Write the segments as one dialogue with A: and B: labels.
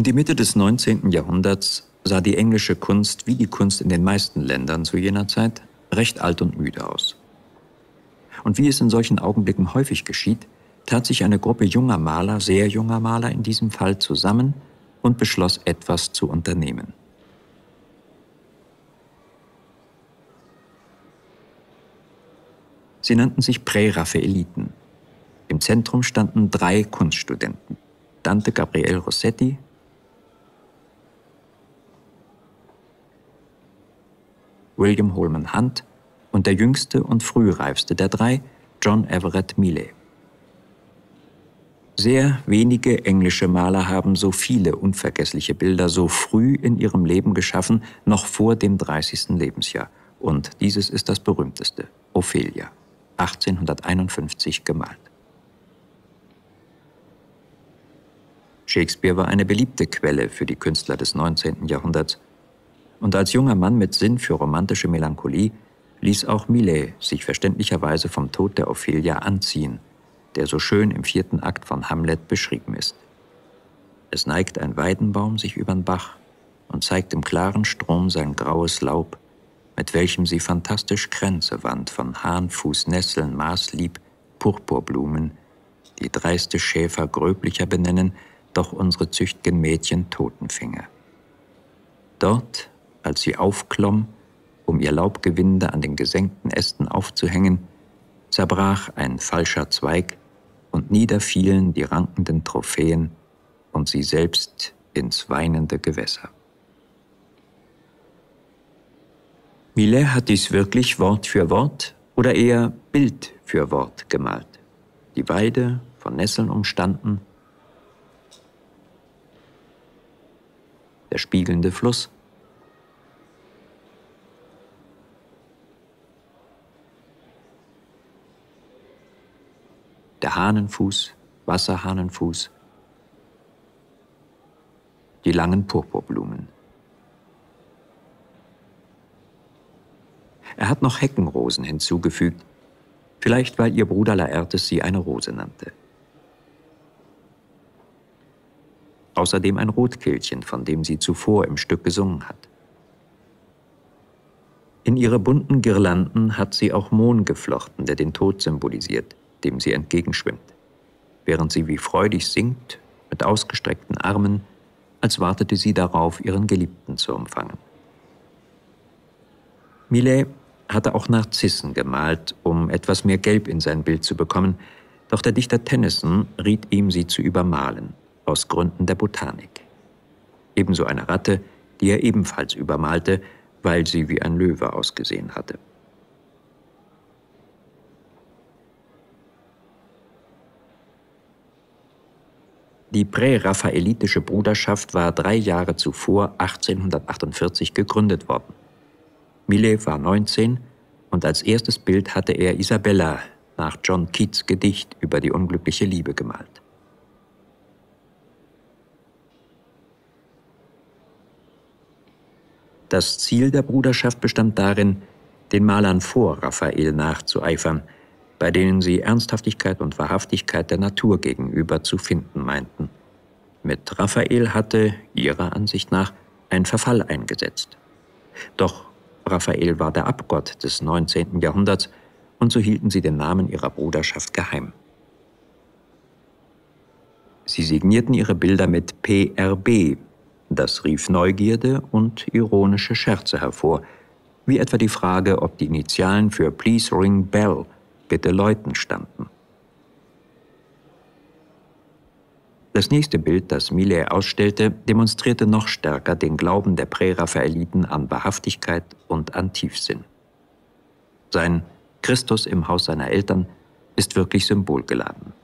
A: Um die Mitte des 19. Jahrhunderts sah die englische Kunst wie die Kunst in den meisten Ländern zu jener Zeit recht alt und müde aus. Und wie es in solchen Augenblicken häufig geschieht, tat sich eine Gruppe junger Maler, sehr junger Maler in diesem Fall, zusammen und beschloss etwas zu unternehmen. Sie nannten sich Präraffaeliten. Im Zentrum standen drei Kunststudenten. Dante Gabriel Rossetti, William Holman Hunt und der jüngste und frühreifste der drei, John Everett Millais. Sehr wenige englische Maler haben so viele unvergessliche Bilder so früh in ihrem Leben geschaffen, noch vor dem 30. Lebensjahr. Und dieses ist das berühmteste, Ophelia, 1851 gemalt. Shakespeare war eine beliebte Quelle für die Künstler des 19. Jahrhunderts und als junger Mann mit Sinn für romantische Melancholie ließ auch Millet sich verständlicherweise vom Tod der Ophelia anziehen, der so schön im vierten Akt von Hamlet beschrieben ist. Es neigt ein Weidenbaum sich übern Bach und zeigt im klaren Strom sein graues Laub, mit welchem sie fantastisch Kränze wand von Hahnfuß, Nesseln, Maßlieb, Purpurblumen, die dreiste Schäfer gröblicher benennen, doch unsere zücht'gen Mädchen Totenfinger. Dort als sie aufklomm, um ihr Laubgewinde an den gesenkten Ästen aufzuhängen, zerbrach ein falscher Zweig und niederfielen die rankenden Trophäen und sie selbst ins weinende Gewässer. Millet hat dies wirklich Wort für Wort oder eher Bild für Wort gemalt. Die Weide, von Nesseln umstanden, der spiegelnde Fluss, der Hahnenfuß, Wasserhahnenfuß, die langen Purpurblumen. Er hat noch Heckenrosen hinzugefügt, vielleicht weil ihr Bruder Laertes sie eine Rose nannte. Außerdem ein Rotkehlchen, von dem sie zuvor im Stück gesungen hat. In ihre bunten Girlanden hat sie auch Mohn geflochten, der den Tod symbolisiert dem sie entgegenschwimmt, während sie wie freudig singt, mit ausgestreckten Armen, als wartete sie darauf, ihren Geliebten zu umfangen. Millet hatte auch Narzissen gemalt, um etwas mehr Gelb in sein Bild zu bekommen, doch der Dichter Tennyson riet ihm, sie zu übermalen, aus Gründen der Botanik. Ebenso eine Ratte, die er ebenfalls übermalte, weil sie wie ein Löwe ausgesehen hatte. Die präraphaelitische Bruderschaft war drei Jahre zuvor, 1848, gegründet worden. Millet war 19 und als erstes Bild hatte er Isabella nach John Keats Gedicht über die unglückliche Liebe gemalt. Das Ziel der Bruderschaft bestand darin, den Malern vor Raphael nachzueifern – bei denen sie Ernsthaftigkeit und Wahrhaftigkeit der Natur gegenüber zu finden meinten. Mit Raphael hatte, ihrer Ansicht nach, ein Verfall eingesetzt. Doch Raphael war der Abgott des 19. Jahrhunderts und so hielten sie den Namen ihrer Bruderschaft geheim. Sie signierten ihre Bilder mit PRB. Das rief Neugierde und ironische Scherze hervor, wie etwa die Frage, ob die Initialen für Please Ring Bell bitte läuten standen. Das nächste Bild, das Millet ausstellte, demonstrierte noch stärker den Glauben der Präraphaeliten an Wahrhaftigkeit und an Tiefsinn. Sein Christus im Haus seiner Eltern ist wirklich symbolgeladen.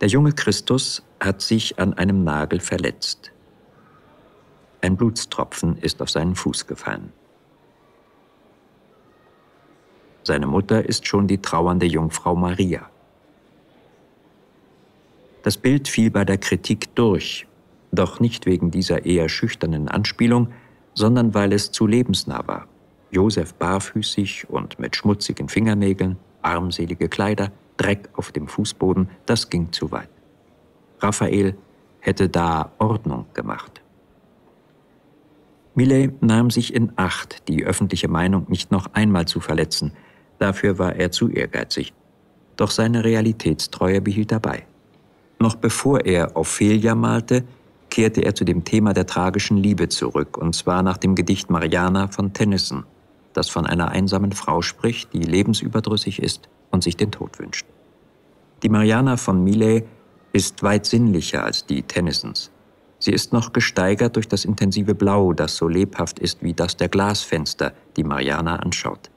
A: Der junge Christus hat sich an einem Nagel verletzt. Ein Blutstropfen ist auf seinen Fuß gefallen. Seine Mutter ist schon die trauernde Jungfrau Maria. Das Bild fiel bei der Kritik durch, doch nicht wegen dieser eher schüchternen Anspielung, sondern weil es zu lebensnah war. Josef barfüßig und mit schmutzigen Fingernägeln, armselige Kleider, Dreck auf dem Fußboden, das ging zu weit. Raphael hätte da Ordnung gemacht. Millet nahm sich in Acht, die öffentliche Meinung nicht noch einmal zu verletzen. Dafür war er zu ehrgeizig. Doch seine Realitätstreue behielt er bei. Noch bevor er Ophelia malte, kehrte er zu dem Thema der tragischen Liebe zurück, und zwar nach dem Gedicht Mariana von Tennyson, das von einer einsamen Frau spricht, die lebensüberdrüssig ist und sich den Tod wünscht. Die Mariana von Millet ist weit sinnlicher als die Tennysons. Sie ist noch gesteigert durch das intensive Blau, das so lebhaft ist wie das der Glasfenster, die Mariana anschaut.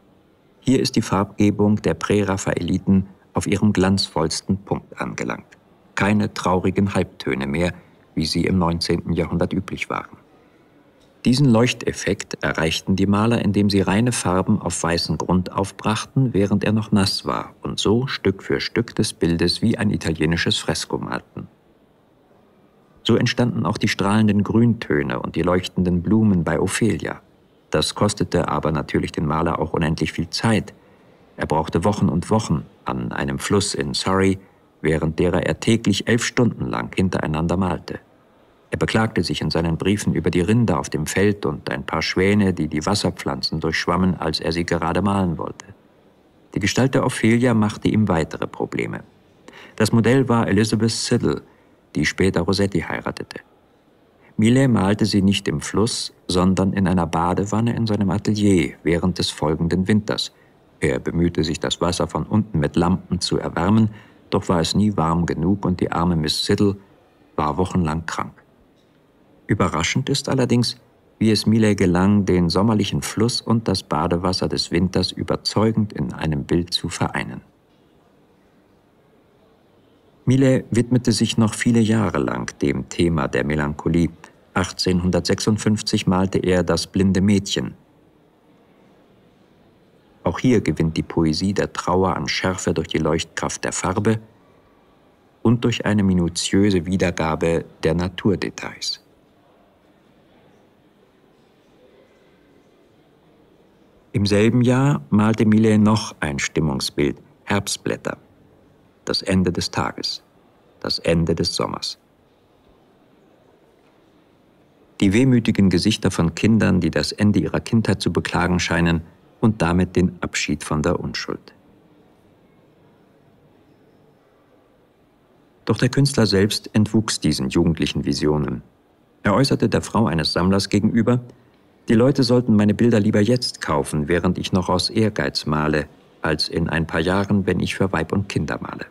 A: Hier ist die Farbgebung der Präraphaeliten auf ihrem glanzvollsten Punkt angelangt. Keine traurigen Halbtöne mehr, wie sie im 19. Jahrhundert üblich waren. Diesen Leuchteffekt erreichten die Maler, indem sie reine Farben auf weißen Grund aufbrachten, während er noch nass war, und so Stück für Stück des Bildes wie ein italienisches Fresko malten. So entstanden auch die strahlenden Grüntöne und die leuchtenden Blumen bei Ophelia. Das kostete aber natürlich den Maler auch unendlich viel Zeit. Er brauchte Wochen und Wochen an einem Fluss in Surrey, während derer er täglich elf Stunden lang hintereinander malte. Er beklagte sich in seinen Briefen über die Rinder auf dem Feld und ein paar Schwäne, die die Wasserpflanzen durchschwammen, als er sie gerade malen wollte. Die Gestalt der Ophelia machte ihm weitere Probleme. Das Modell war Elizabeth Siddle, die später Rossetti heiratete. Millet malte sie nicht im Fluss, sondern in einer Badewanne in seinem Atelier während des folgenden Winters. Er bemühte sich, das Wasser von unten mit Lampen zu erwärmen, doch war es nie warm genug und die arme Miss Siddle war wochenlang krank. Überraschend ist allerdings, wie es Millet gelang, den sommerlichen Fluss und das Badewasser des Winters überzeugend in einem Bild zu vereinen. Millet widmete sich noch viele Jahre lang dem Thema der Melancholie. 1856 malte er Das blinde Mädchen. Auch hier gewinnt die Poesie der Trauer an Schärfe durch die Leuchtkraft der Farbe und durch eine minutiöse Wiedergabe der Naturdetails. Im selben Jahr malte Millet noch ein Stimmungsbild, Herbstblätter das Ende des Tages, das Ende des Sommers. Die wehmütigen Gesichter von Kindern, die das Ende ihrer Kindheit zu beklagen scheinen und damit den Abschied von der Unschuld. Doch der Künstler selbst entwuchs diesen jugendlichen Visionen. Er äußerte der Frau eines Sammlers gegenüber, die Leute sollten meine Bilder lieber jetzt kaufen, während ich noch aus Ehrgeiz male, als in ein paar Jahren, wenn ich für Weib und Kinder male.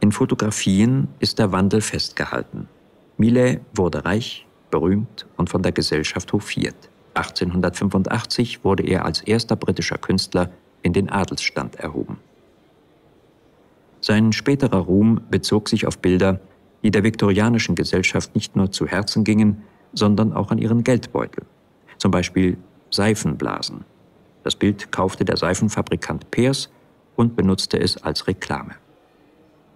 A: In Fotografien ist der Wandel festgehalten. Millet wurde reich, berühmt und von der Gesellschaft hofiert. 1885 wurde er als erster britischer Künstler in den Adelsstand erhoben. Sein späterer Ruhm bezog sich auf Bilder, die der viktorianischen Gesellschaft nicht nur zu Herzen gingen, sondern auch an ihren Geldbeutel. Zum Beispiel Seifenblasen. Das Bild kaufte der Seifenfabrikant Peers und benutzte es als Reklame.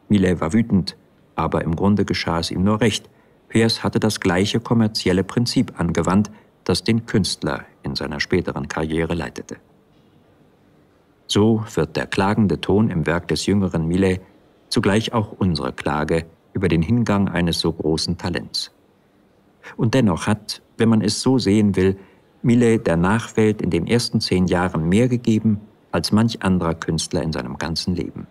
A: Millet war wütend, aber im Grunde geschah es ihm nur recht. Peers hatte das gleiche kommerzielle Prinzip angewandt, das den Künstler in seiner späteren Karriere leitete. So wird der klagende Ton im Werk des jüngeren Millet zugleich auch unsere Klage über den Hingang eines so großen Talents. Und dennoch hat, wenn man es so sehen will, Millet der Nachwelt in den ersten zehn Jahren mehr gegeben als manch anderer Künstler in seinem ganzen Leben.